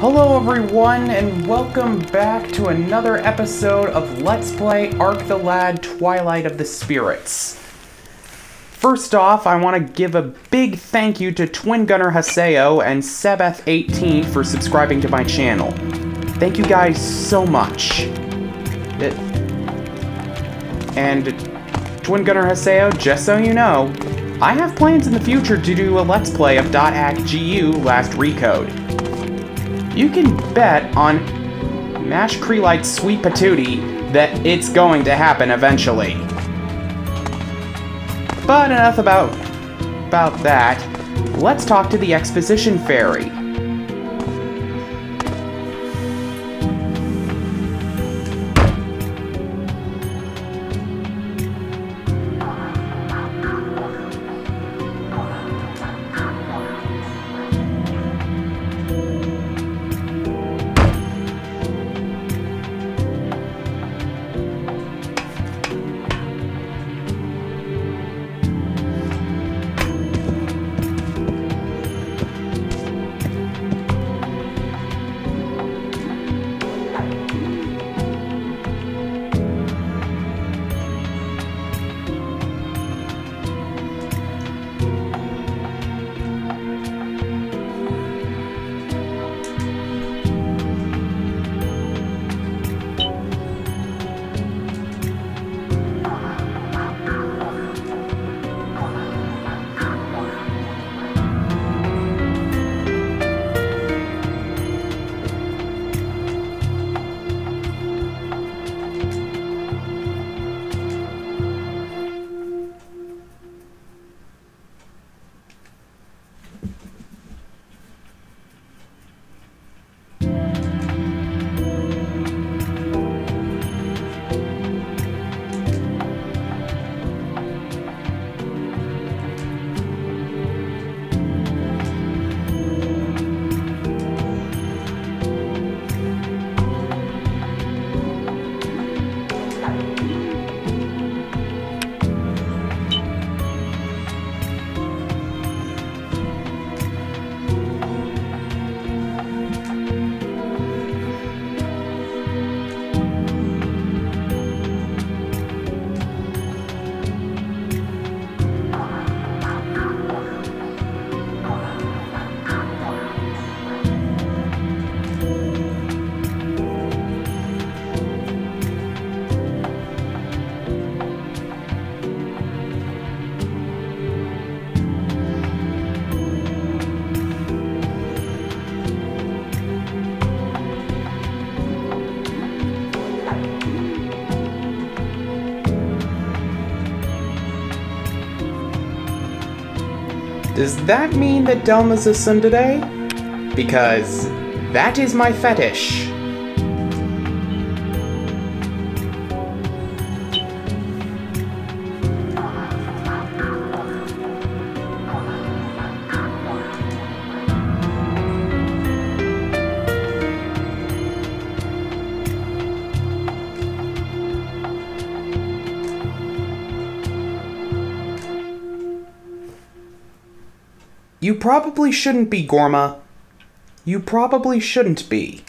Hello, everyone, and welcome back to another episode of Let's Play Arc the Lad Twilight of the Spirits. First off, I want to give a big thank you to Twin Gunner Haseo and Sebeth18 for subscribing to my channel. Thank you guys so much. It, and Twin Gunner Haseo, just so you know, I have plans in the future to do a Let's Play of .hack//G.U. Last Recode. You can bet on Mash Creelite's sweet patootie that it's going to happen eventually. But enough about about that. Let's talk to the exposition fairy. Does that mean that Delma's a tsundere? Because that is my fetish. You probably shouldn't be, Gorma. You probably shouldn't be.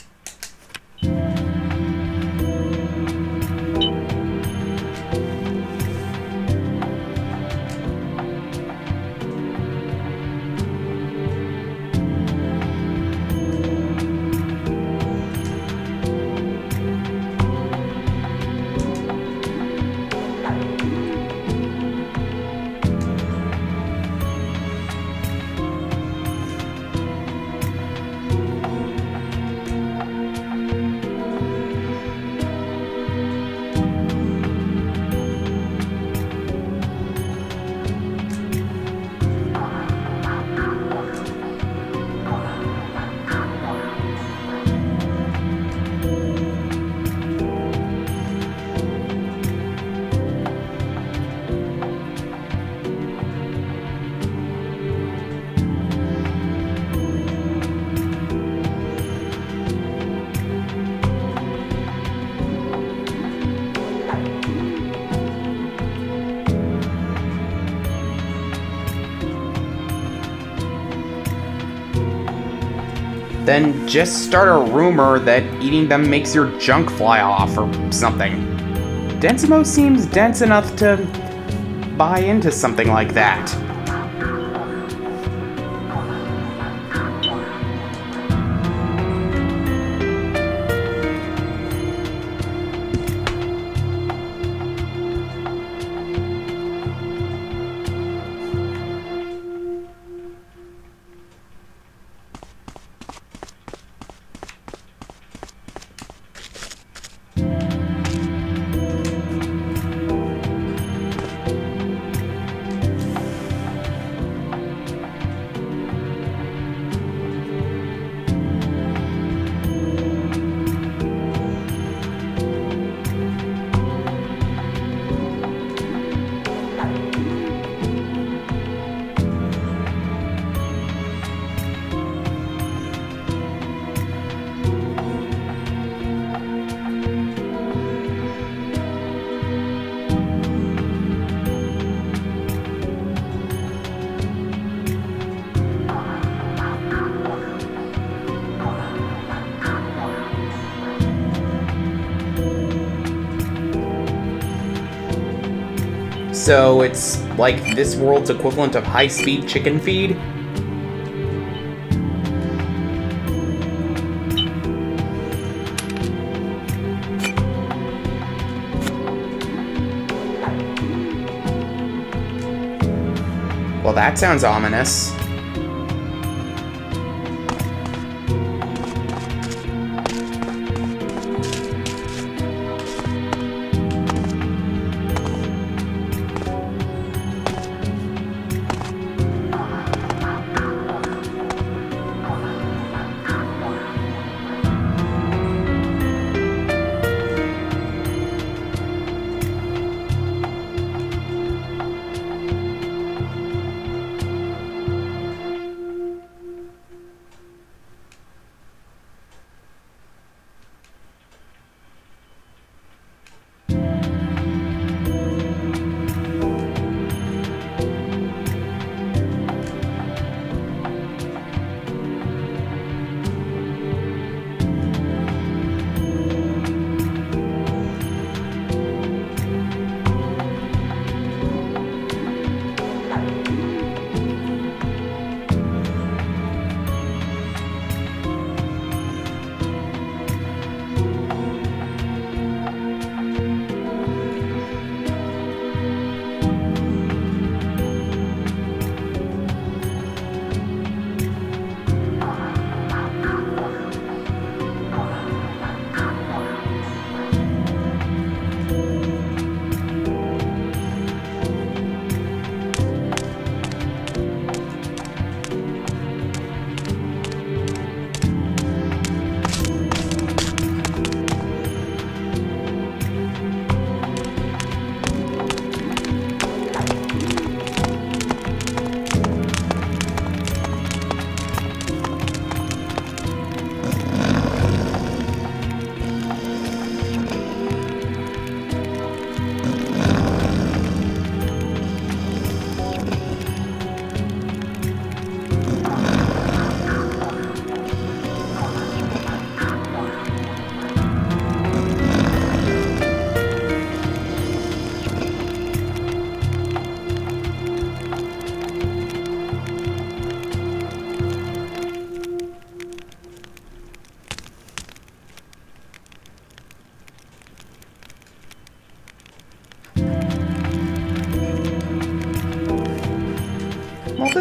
Then just start a rumor that eating them makes your junk fly off or something. Densimo seems dense enough to buy into something like that. So it's like this world's equivalent of high-speed chicken feed? Well, that sounds ominous.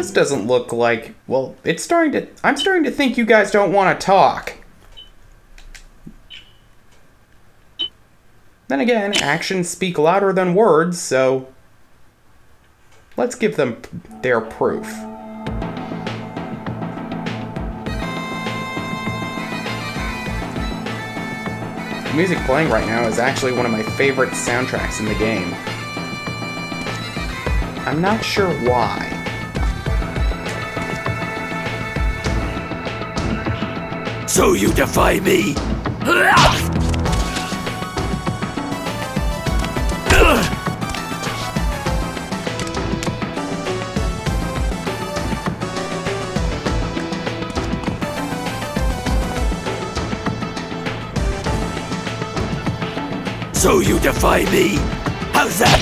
This doesn't look like. Well, it's starting to. I'm starting to think you guys don't want to talk. Then again, actions speak louder than words, so. Let's give them their proof. The music playing right now is actually one of my favorite soundtracks in the game. I'm not sure why. So you defy me? So you defy me? How's that?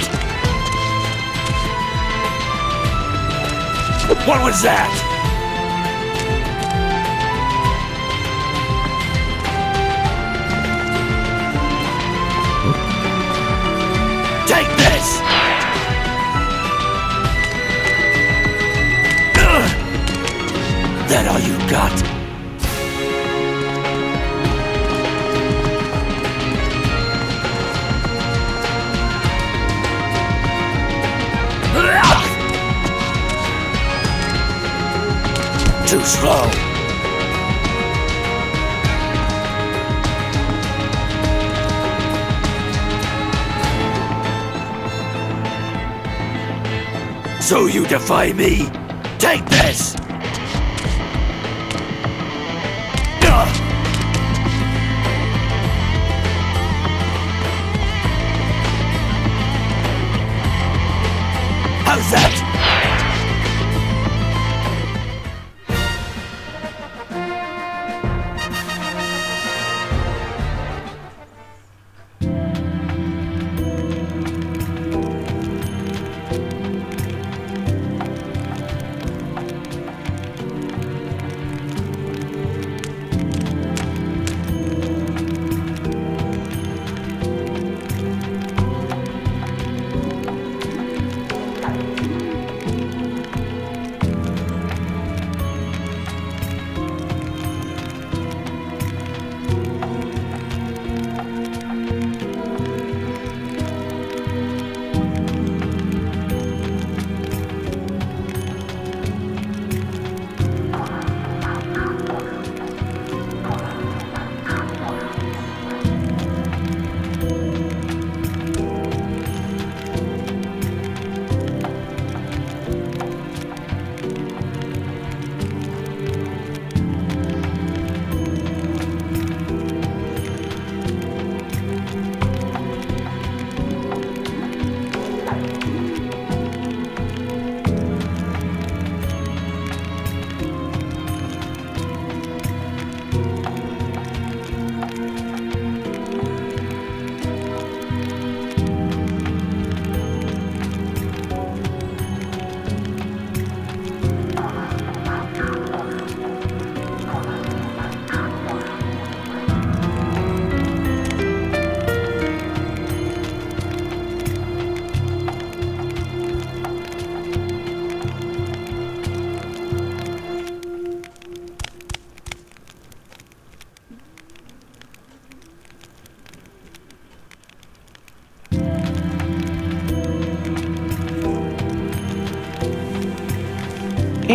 What was that? Got? Too slow. So you defy me? Take this!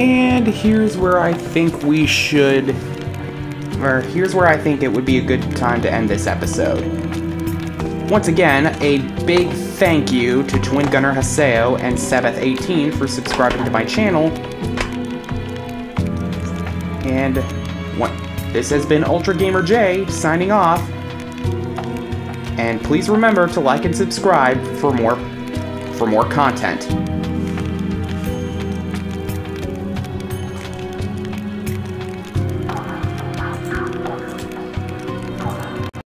And here's where I think we should. Or here's where I think it would be a good time to end this episode. Once again, a big thank you to Twin Gunner Haseo and Sabbath18 for subscribing to my channel. And what, this has been Ultra Gamer J signing off. And please remember to like and subscribe for more for more content.